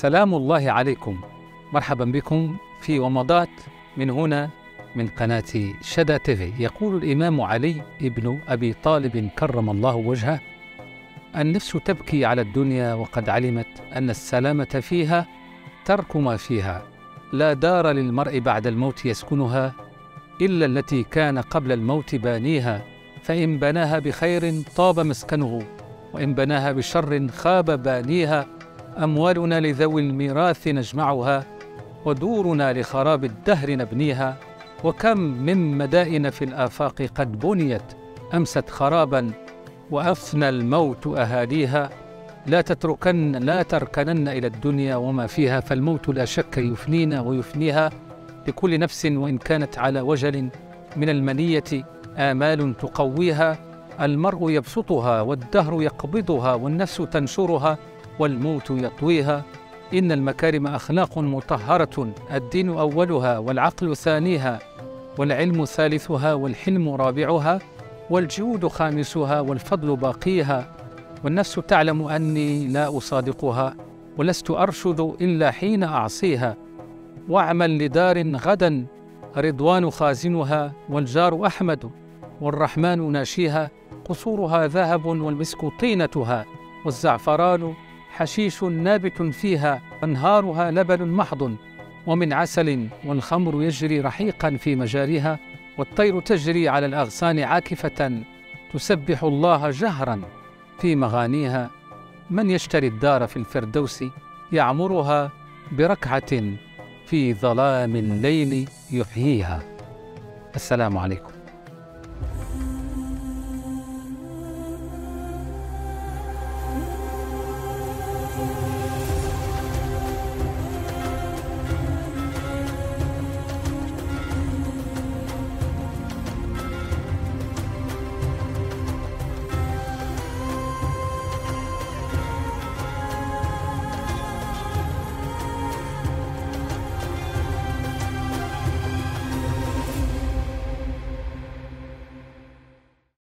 سلام الله عليكم. مرحبا بكم في ومضات من هنا من قناة شدا تيفي. يقول الإمام علي ابن أبي طالب كرم الله وجهه النفس تبكي على الدنيا وقد علمت أن السلامة فيها ترك ما فيها. لا دار للمرء بعد الموت يسكنها إلا التي كان قبل الموت بانيها. فإن بناها بخير طاب مسكنه وإن بناها بشر خاب بانيها. أموالنا لذوي الميراث نجمعها ودورنا لخراب الدهر نبنيها وكم من مدائن في الآفاق قد بنيت أمست خرابا وأفنى الموت أهاليها. لا تتركن لا تركنن إلى الدنيا وما فيها فالموت لا شك يفنينا ويفنيها. لكل نفس وإن كانت على وجل من المنية آمال تقويها. المرء يبسطها والدهر يقبضها والنفس تنشرها. والموت يطويها إن المكارم أخلاق مطهرة الدين أولها والعقل ثانيها والعلم ثالثها والحلم رابعها والجود خامسها والفضل باقيها والنفس تعلم أني لا أصادقها ولست أرشد إلا حين أعصيها. وأعمل لدار غدا رضوان خازنها والجار أحمد والرحمن ناشيها قصورها ذهب والمسك طينتها والزعفران حشيش نابت فيها أنهارها لبن محض. ومن عسل والخمر يجري رحيقا في مجاريها والطير تجري على الأغصان عاكفة. تسبح الله جهرا في مغانيها. من يشتري الدار في الفردوس؟ يعمرها بركعة في ظلام الليل يحييها. السلام عليكم.